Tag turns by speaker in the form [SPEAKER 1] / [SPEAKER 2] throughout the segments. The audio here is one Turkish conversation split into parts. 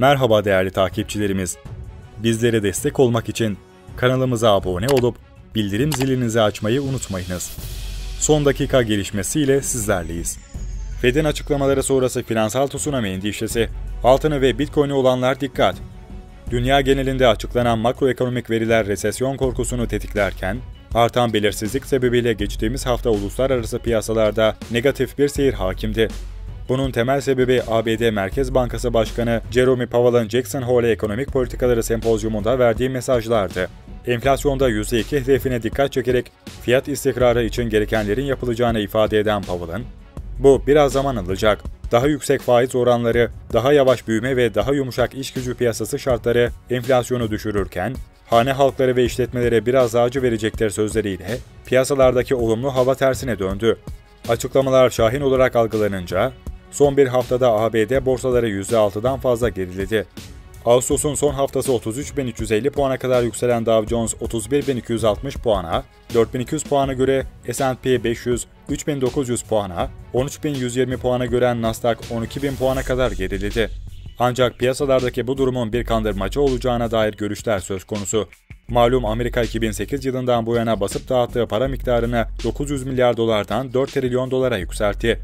[SPEAKER 1] Merhaba değerli takipçilerimiz. Bizlere destek olmak için kanalımıza abone olup bildirim zilinizi açmayı unutmayınız. Son dakika gelişmesiyle sizlerleyiz. Fed'in açıklamaları sonrası finansal tsunami endişesi, altını ve Bitcoin'i olanlar dikkat. Dünya genelinde açıklanan makroekonomik veriler resesyon korkusunu tetiklerken, artan belirsizlik sebebiyle geçtiğimiz hafta uluslararası piyasalarda negatif bir seyir hakimdi. Bunun temel sebebi ABD Merkez Bankası Başkanı Jerome Powell'ın Jackson Hole Ekonomik Politikaları Sempozyumunda verdiği mesajlardı. Enflasyonda %2 hedefine dikkat çekerek fiyat istikrarı için gerekenlerin yapılacağını ifade eden Powell'ın, bu biraz zaman alacak, daha yüksek faiz oranları, daha yavaş büyüme ve daha yumuşak iş gücü piyasası şartları enflasyonu düşürürken, hane halkları ve işletmelere biraz daha acı verecekler sözleriyle piyasalardaki olumlu hava tersine döndü. Açıklamalar şahin olarak algılanınca son bir haftada ABD borsaları %6'dan fazla geriledi. Ağustos'un son haftası 33.350 puana kadar yükselen Dow Jones 31.260 puana, 4.200 puana göre S&P 500 3.900 puana, 13.120 puana gören Nasdaq 12.000 puana kadar geriledi. Ancak piyasalardaki bu durumun bir kandırmacı olacağına dair görüşler söz konusu. Malum Amerika 2008 yılından bu yana basıp dağıttığı para miktarını 900 milyar dolardan 4 trilyon dolara yükseltti.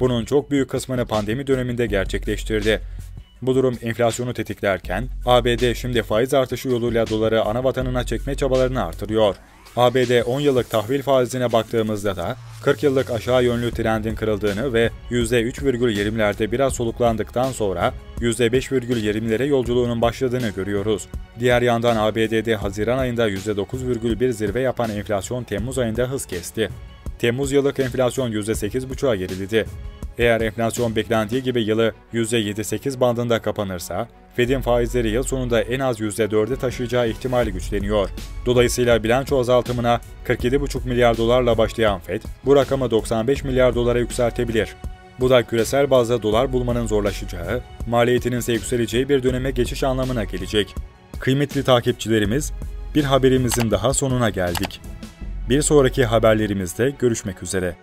[SPEAKER 1] Bunun çok büyük kısmını pandemi döneminde gerçekleştirdi. Bu durum enflasyonu tetiklerken, ABD şimdi faiz artışı yoluyla doları ana vatanına çekme çabalarını artırıyor. ABD 10 yıllık tahvil faizine baktığımızda da 40 yıllık aşağı yönlü trendin kırıldığını ve %3,20'lerde biraz soluklandıktan sonra %5,20'lere yolculuğunun başladığını görüyoruz. Diğer yandan ABD'de Haziran ayında %9,1 zirve yapan enflasyon Temmuz ayında hız kesti. Temmuz yıllık enflasyon %8,5'a geriledi. Eğer enflasyon beklendiği gibi yılı %7-8 bandında kapanırsa, Fed'in faizleri yıl sonunda en az %4'e taşıyacağı ihtimali güçleniyor. Dolayısıyla bilanço azaltımına 47,5 milyar dolarla başlayan Fed, bu rakamı 95 milyar dolara yükseltebilir. Bu da küresel bazda dolar bulmanın zorlaşacağı, maliyetinin ise yükseleceği bir döneme geçiş anlamına gelecek. Kıymetli takipçilerimiz, bir haberimizin daha sonuna geldik. Bir sonraki haberlerimizde görüşmek üzere.